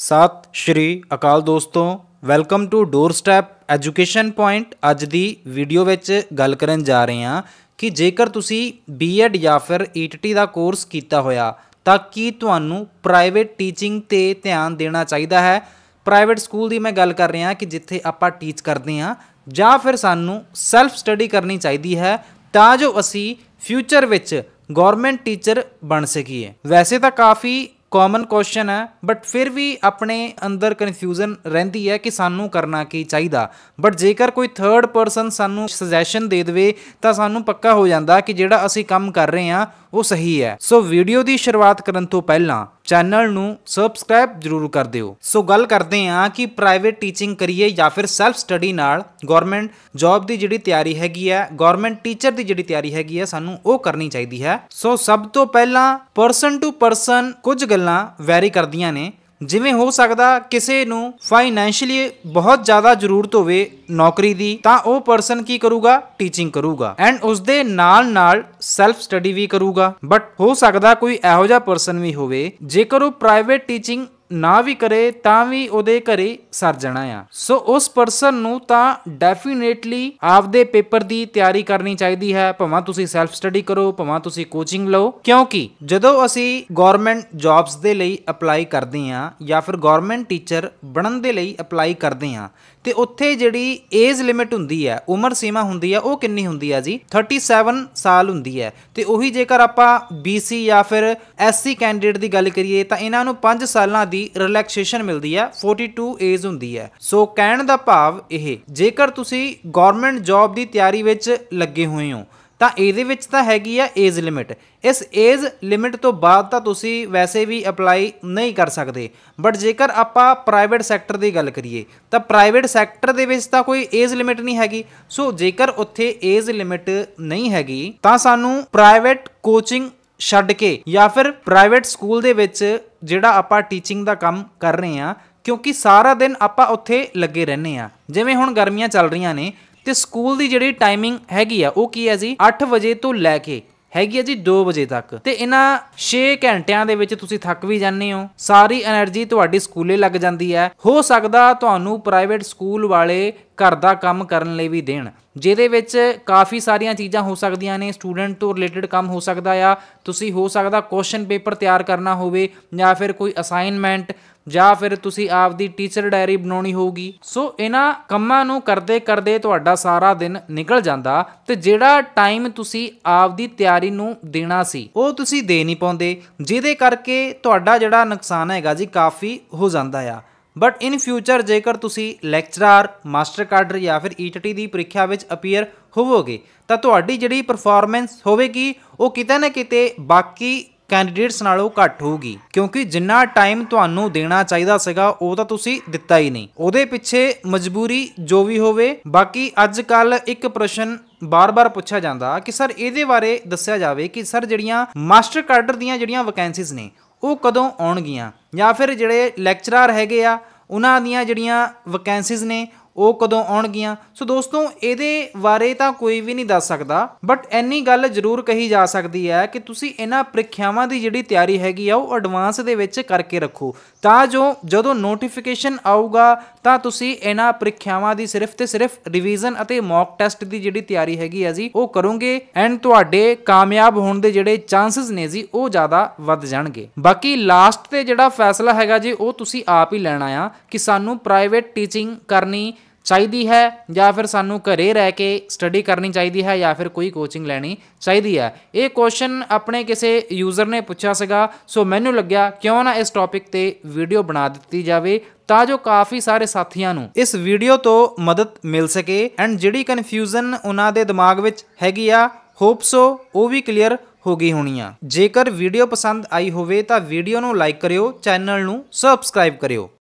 ਸਤਿ, ਸ਼੍ਰੀ ਅਕਾਲ ਦੋਸਤੋ, welcome to doorstep education point. ਅੱਜ ਦੀ ਵੀਡੀਓ ਵਿੱਚ ਗੱਲ ਕਰਨ ਜਾ ਰਹੇ ਹਾਂ ਕਿ ਜੇਕਰ ਤੁਸੀਂ ਬੀਐਡ ਜਾਂ ਫਿਰ ਈਟੀਟੀ ਦਾ ਕੋਰਸ ਕੀਤਾ ਹੋਇਆ, ਤਾਂ ਕੀ ਤੁਹਾਨੂੰ ਪ੍ਰਾਈਵੇਟ ਟੀਚਿੰਗ ਤੇ ਧਿਆਨ ਦੇਣਾ ਚਾਹੀਦਾ ਹੈ? ਪ੍ਰਾਈਵੇਟ ਸਕੂਲ ਦੀ ਮੈਂ ਗੱਲ ਕਰ ਰਿਹਾ ਕਿ ਜਿੱਥੇ ਆਪਾਂ ਟੀਚ ਕਰਦੇ ਹਾਂ, ਜਾਂ ਫਿਰ ਸਾਨੂੰ ਸੈਲਫ ਸਟੱਡੀ ਕਰਨੀ ਚਾਹੀਦੀ ਹੈ, ਤਾਂ ਜੋ ਅਸੀਂ ਫਿਊਚਰ ਵਿੱਚ ਗਵਰਨਮੈਂਟ ਟੀਚਰ ਬਣ ਸਕੀਏ। ਵੈਸੇ ਤਾਂ ਕਾਫੀ ਕਾਮਨ ਕੁਐਸਚਨ ਹੈ ਬਟ ਫਿਰ ਵੀ ਆਪਣੇ ਅੰਦਰ ਕਨਫਿਊਜ਼ਨ ਰਹਿੰਦੀ ਹੈ ਕਿ ਸਾਨੂੰ ਕਰਨਾ ਕੀ ਚਾਹੀਦਾ। ਬਟ ਜੇਕਰ ਕੋਈ ਥਰਡ ਪਰਸਨ ਸਾਨੂੰ ਸੁਜੈਸ਼ਨ ਦੇ ਦੇਵੇ, ਤਾਂ ਸਾਨੂੰ ਪੱਕਾ ਹੋ ਜਾਂਦਾ ਕਿ ਜਿਹੜਾ ਅਸੀਂ ਕੰਮ ਕਰ ਰਹੇ ਹਾਂ, ਉਹ ਸਹੀ ਹੈ। ਸੋ ਵੀਡੀਓ ਦੀ ਸ਼ੁਰੂਆਤ ਕਰਨ ਤੋਂ ਪਹਿਲਾਂ ਚੈਨਲ ਨੂੰ ਸਬਸਕ੍ਰਾਈਬ ਜ਼ਰੂਰ ਕਰ ਦਿਓ। ਸੋ ਗੱਲ ਕਰਦੇ ਹਾਂ ਕਿ ਪ੍ਰਾਈਵੇਟ ਟੀਚਿੰਗ ਕਰੀਏ ਜਾਂ ਫਿਰ ਸੈਲਫ ਸਟੱਡੀ ਨਾਲ ਗਵਰਨਮੈਂਟ ਜੌਬ ਦੀ ਜਿਹੜੀ ਤਿਆਰੀ ਹੈਗੀ ਹੈ ਗਵਰਨਮੈਂਟ ਟੀਚਰ ਦੀ ਜਿਹੜੀ ਤਿਆਰੀ ਹੈਗੀ ਹੈ, ਸਾਨੂੰ ਉਹ ਕਰਨੀ ਚਾਹੀਦੀ ਹੈ। ਸੋ ਸਭ ਤੋਂ ਪਹਿਲਾਂ ਪਰਸਨ ਟੂ ਪਰਸਨ ਕੁਝ ਗੱਲਾਂ ਵੈਰੀ ਕਰਦੀਆਂ ਨੇ। ਜਿਵੇਂ ਹੋ ਸਕਦਾ ਕਿਸੇ ਨੂੰ ਫਾਈਨੈਂਸ਼ੀਅਲੀ ਬਹੁਤ ਜ਼ਿਆਦਾ ਜ਼ਰੂਰਤ ਹੋਵੇ ਨੌਕਰੀ ਦੀ, ਤਾਂ ਉਹ ਪਰਸਨ ਕੀ ਕਰੂਗਾ? ਟੀਚਿੰਗ ਕਰੂਗਾ। ਐਂਡ ਉਸ ਦੇ ਨਾਲ ਨਾਲ ਸੈਲਫ ਸਟੱਡੀ ਵੀ ਕਰੂਗਾ। ਬਟ ਹੋ ਸਕਦਾ ਕੋਈ ਇਹੋ ਜਿਹਾ ਪਰਸਨ ਵੀ ਹੋਵੇ, ਜੇਕਰ ਉਹ ਪ੍ਰਾਈਵੇਟ ਟੀਚਿੰਗ ਨਾ ਵੀ ਕਰੇ ਤਾਂ ਵੀ ਉਹਦੇ ਘਰੇ ਸਰ ਜਾਣਾ ਆ। ਸੋ ਉਸ ਪਰਸਨ ਨੂੰ ਤਾਂ ਡੈਫੀਨੇਟਲੀ ਆਪਦੇ ਪੇਪਰ ਦੀ ਤਿਆਰੀ ਕਰਨੀ ਚਾਹੀਦੀ ਹੈ। ਭਾਵੇਂ ਤੁਸੀਂ ਸੈਲਫ ਸਟੱਡੀ ਕਰੋ, ਭਾਵੇਂ ਤੁਸੀਂ ਕੋਚਿੰਗ ਲਓ। ਕਿਉਂਕਿ ਜਦੋਂ ਅਸੀਂ ਗਵਰਨਮੈਂਟ ਜੌਬਸ ਦੇ ਲਈ ਅਪਲਾਈ ਕਰਦੇ ਹਾਂ ਜਾਂ ਫਿਰ ਗਵਰਨਮੈਂਟ ਟੀਚਰ ਬਣਨ ਦੇ ਲਈ ਅਪਲਾਈ ਕਰਦੇ ਹਾਂ ਤੇ ਉੱਥੇ ਜਿਹੜੀ ਏਜ ਲਿਮਿਟ ਹੁੰਦੀ ਹੈ, ਉਮਰ ਸੀਮਾ ਹੁੰਦੀ ਹੈ, ਉਹ ਕਿੰਨੀ ਹੁੰਦੀ ਹੈ ਜੀ? 37 ਸਾਲ ਹੁੰਦੀ ਹੈ। ਤੇ ਉਹੀ ਜੇਕਰ ਆਪਾਂ BC ਜਾਂ ਫਿਰ SC ਕੈਂਡੀਡੇਟ ਦੀ ਗੱਲ ਕਰੀਏ, ਤਾਂ ਇਹਨਾਂ ਨੂੰ 5 ਸਾਲਾਂ ਦੀ ਰਿਲੈਕਸੇਸ਼ਨ ਮਿਲਦੀ ਹੈ 42 ਏਜ ਹੁੰਦੀ ਹੈ। ਸੋ ਕਹਿਣ ਦਾ ਭਾਵ ਇਹ, ਜੇਕਰ ਤੁਸੀਂ ਗਵਰਨਮੈਂਟ ਜੌਬ ਦੀ ਤਿਆਰੀ ਵਿੱਚ ਲੱਗੇ ਹੋਏ ਹੋ ਤਾਂ ਇਹਦੇ ਵਿੱਚ ਤਾਂ ਹੈਗੀ ਆ ਏਜ ਲਿਮਿਟ ਇਸ ਏਜ ਲਿਮਿਟ ਤੋਂ ਬਾਅਦ ਤਾਂ ਤੁਸੀਂ ਵੈਸੇ ਵੀ ਅਪਲਾਈ ਨਹੀਂ ਕਰ ਸਕਦੇ। ਬਟ ਜੇਕਰ ਆਪਾਂ ਪ੍ਰਾਈਵੇਟ ਸੈਕਟਰ ਦੀ ਗੱਲ ਕਰੀਏ, ਤਾਂ ਪ੍ਰਾਈਵੇਟ ਸੈਕਟਰ ਦੇ ਵਿੱਚ ਤਾਂ ਕੋਈ ਏਜ ਲਿਮਿਟ ਨਹੀਂ ਹੈਗੀ। ਸੋ ਜੇਕਰ ਉੱਥੇ ਏਜ ਲਿਮਿਟ ਨਹੀਂ ਹੈਗੀ, ਤਾਂ ਸਾਨੂੰ ਪ੍ਰਾਈਵੇਟ ਕੋਚਿੰਗ ਛੱਡ ਕੇ ਜਾਂ ਫਿਰ ਪ੍ਰਾਈਵੇਟ ਸਕੂਲ ਦੇ ਵਿੱਚ ਜਿਹੜਾ ਆਪਾਂ ਟੀਚਿੰਗ ਦਾ ਕੰਮ ਕਰ ਰਹੇ ਹਾਂ, ਕਿਉਂਕਿ ਸਾਰਾ ਦਿਨ ਆਪਾਂ ਉੱਥੇ ਲੱਗੇ ਰਹਿੰਦੇ ਆ ਜਿਵੇਂ ਹੁਣ ਗਰਮੀਆਂ ਚੱਲ ਰਹੀਆਂ ਨੇ ਤੇ ਸਕੂਲ ਦੀ ਜਿਹੜੀ ਟਾਈਮਿੰਗ ਹੈਗੀ ਆ, ਉਹ ਕੀ ਹੈ ਜੀ? 8 ਵਜੇ ਤੋਂ ਲੈ ਕੇ ਹੈਗੀ ਹੈ ਜੀ 2 ਵਜੇ ਤੱਕ। ਤੇ ਇਹਨਾਂ 6 ਘੰਟਿਆਂ ਦੇ ਵਿੱਚ ਤੁਸੀਂ ਥੱਕ ਵੀ ਜਾਂਦੇ ਹੋ। ਸਾਰੀ એનર્ਜੀ ਤੁਹਾਡੀ ਸਕੂਲੇ ਲੱਗ ਜਾਂਦੀ ਹੈ। ਹੋ ਸਕਦਾ ਤੁਹਾਨੂੰ ਪ੍ਰਾਈਵੇਟ ਸਕੂਲ ਵਾਲੇ ਘਰ ਦਾ ਕੰਮ ਕਰਨ ਲਈ ਵੀ ਦੇਣ। ਜਿਹਦੇ ਵਿੱਚ ਕਾਫੀ ਸਾਰੀਆਂ ਚੀਜ਼ਾਂ ਹੋ ਸਕਦੀਆਂ ਨੇ। ਸਟੂਡੈਂਟ ਤੋਂ ਰਿਲੇਟਡ ਕੰਮ ਹੋ ਸਕਦਾ ਆ। ਤੁਸੀਂ ਹੋ ਸਕਦਾ ਕੁਐਸਚਨ ਪੇਪਰ ਤਿਆਰ ਕਰਨਾ ਹੋਵੇ ਜਾਂ ਫਿਰ ਕੋਈ ਅਸਾਈਨਮੈਂਟ ਜਾਂ ਫਿਰ ਤੁਸੀਂ ਆਪਦੀ ਟੀਚਰ ਡਾਇਰੀ ਬਣਾਉਣੀ ਹੋਊਗੀ। ਸੋ ਇਹਨਾਂ ਕੰਮਾਂ ਨੂੰ ਕਰਦੇ ਕਰਦੇ ਤੁਹਾਡਾ ਸਾਰਾ ਦਿਨ ਨਿਕਲ ਜਾਂਦਾ ਤੇ ਜਿਹੜਾ ਟਾਈਮ ਤੁਸੀਂ ਆਪਦੀ ਤਿਆਰੀ ਨੂੰ ਦੇਣਾ ਸੀ, ਉਹ ਤੁਸੀਂ ਦੇ ਨਹੀਂ ਪਾਉਂਦੇ, ਜਿਹਦੇ ਕਰਕੇ ਤੁਹਾਡਾ ਜਿਹੜਾ ਨੁਕਸਾਨ ਹੈਗਾ ਜੀ ਕਾਫੀ ਹੋ ਜਾਂਦਾ ਆ। ਬਟ ਇਨ ਫਿਊਚਰ ਜੇਕਰ ਤੁਸੀਂ ਲੈਕਚਰਰ ਮਾਸਟਰ ਕਾਡਰ ਜਾਂ ਫਿਰ ਈਟੀਟੀ ਦੀ ਪ੍ਰੀਖਿਆ ਵਿੱਚ ਅਪੀਅਰ ਹੋਵੋਗੇ, ਤਾਂ ਤੁਹਾਡੀ ਜਿਹੜੀ ਪਰਫਾਰਮੈਂਸ ਹੋਵੇਗੀ, ਉਹ ਕਿਤੇ ਨਾ ਕਿਤੇ ਬਾਕੀ ਕੈਂਡੀਡੇਟਸ ਨਾਲੋਂ ਘੱਟ ਹੋਊਗੀ। ਕਿਉਂਕਿ ਜਿੰਨਾ ਟਾਈਮ ਤੁਹਾਨੂੰ ਦੇਣਾ ਚਾਹੀਦਾ ਸੀਗਾ, ਉਹ ਤਾਂ ਤੁਸੀਂ ਦਿੱਤਾ ਹੀ ਨਹੀਂ। ਉਹਦੇ ਪਿੱਛੇ ਮਜਬੂਰੀ ਜੋ ਵੀ ਹੋਵੇ, ਬਾਕੀ ਅੱਜ ਕੱਲ ਇੱਕ ਪ੍ਰਸ਼ਨ ਬਾਰ-ਬਾਰ ਪੁੱਛਿਆ ਜਾਂਦਾ ਕਿ ਸਰ ਇਹਦੇ ਬਾਰੇ ਦੱਸਿਆ ਜਾਵੇ ਕਿ ਸਰ ਜਿਹੜੀਆਂ ਮਾਸਟਰ ਕਾਡਰ ਦੀਆਂ ਜਿਹੜੀਆਂ ਵੈਕੈਂਸੀਜ਼ ਨੇ, ਉਹ ਕਦੋਂ ਆਉਣਗੀਆਂ? ਜਾਂ ਫਿਰ ਜਿਹੜੇ ਲੈਕਚਰਰ ਹੈਗੇ ਆ, ਉਹਨਾਂ ਦੀਆਂ ਜਿਹੜੀਆਂ ਵੈਕੈਂਸੀਜ਼ ਨੇ ਉਹ ਕਦੋਂ ਆਉਣਗੀਆਂ? ਸੋ ਦੋਸਤੋ, ਇਹਦੇ ਬਾਰੇ ਤਾਂ ਕੋਈ ਵੀ ਨਹੀਂ ਦੱਸ ਸਕਦਾ ਬਟ ਐਨੀ ਗੱਲ ਜ਼ਰੂਰ ਕਹੀ ਜਾ ਸਕਦੀ ਹੈ ਕਿ ਤੁਸੀਂ ਇਹਨਾਂ ਪ੍ਰੀਖਿਆਵਾਂ ਦੀ ਜਿਹੜੀ ਤਿਆਰੀ ਹੈਗੀ ਆ, ਉਹ ਐਡਵਾਂਸ ਦੇ ਵਿੱਚ ਕਰਕੇ ਰੱਖੋ। ਤਾਂ ਜੋ ਜਦੋਂ ਨੋਟੀਫਿਕੇਸ਼ਨ ਆਊਗਾ, ਤਾਂ ਤੁਸੀਂ ਇਹਨਾਂ ਪ੍ਰੀਖਿਆਵਾਂ ਦੀ ਸਿਰਫ ਤੇ ਸਿਰਫ ਰਿਵੀਜ਼ਨ ਅਤੇ ਮੌਕ ਟੈਸਟ ਦੀ ਜਿਹੜੀ ਤਿਆਰੀ ਹੈਗੀ ਆ ਜੀ, ਉਹ ਕਰੋਗੇ ਐਂਡ ਤੁਹਾਡੇ ਕਾਮਯਾਬ ਹੋਣ ਦੇ ਜਿਹੜੇ ਚਾਂਸਸ ਨੇ ਜੀ, ਉਹ ਜ਼ਿਆਦਾ ਵੱਧ ਜਾਣਗੇ। ਬਾਕੀ ਲਾਸਟ ਤੇ ਜਿਹੜਾ ਫੈਸਲਾ ਹੈਗਾ ਜੀ, ਉਹ ਤੁਸੀਂ ਆਪ ਹੀ ਲੈਣਾ ਆ ਕਿ ਸਾਨੂੰ ਪ੍ਰਾਈਵੇਟ ਟੀਚਿੰਗ ਕਰਨੀ ਚਾਹੀਦੀ ਹੈ ਜਾਂ ਫਿਰ ਸਾਨੂੰ ਘਰੇ ਰਹਿ ਕੇ ਸਟੱਡੀ ਕਰਨੀ ਚਾਹੀਦੀ ਹੈ ਜਾਂ ਫਿਰ ਕੋਈ ਕੋਚਿੰਗ ਲੈਣੀ ਚਾਹੀਦੀ ਹੈ? ਇਹ ਕੁਐਸਚਨ ਆਪਣੇ ਕਿਸੇ ਯੂਜ਼ਰ ਨੇ ਪੁੱਛਿਆ ਸੀਗਾ, ਸੋ ਮੈਨੂੰ ਲੱਗਿਆ ਕਿਉਂ ਨਾ ਇਸ ਟੌਪਿਕ ਤੇ ਵੀਡੀਓ ਬਣਾ ਦਿੱਤੀ ਜਾਵੇ ਤਾਂ ਜੋ ਕਾਫੀ ਸਾਰੇ ਸਾਥੀਆਂ ਨੂੰ ਇਸ ਵੀਡੀਓ ਤੋਂ ਮਦਦ ਮਿਲ ਸਕੇ ਐਂਡ ਜਿਹੜੀ ਕਨਫਿਊਜ਼ਨ ਉਹਨਾਂ ਦੇ ਦਿਮਾਗ ਵਿੱਚ ਹੈਗੀ ਆ ਹੋਪ ਸੋ ਉਹ ਵੀ ਕਲੀਅਰ ਹੋ ਗਈ ਹੋਣੀ ਆ। ਜੇਕਰ ਵੀਡੀਓ ਪਸੰਦ ਆਈ ਹੋਵੇ ਤਾਂ ਵੀਡੀਓ ਨੂੰ ਲਾਈਕ ਕਰਿਓ ਚੈਨਲ ਨੂੰ ਸਬਸਕ੍ਰਾਈਬ ਕਰਿਓ।